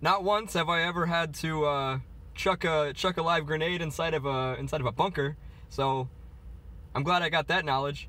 not once have I ever had to uh, chuck a chuck a live grenade inside of a inside of a bunker. So I'm glad I got that knowledge.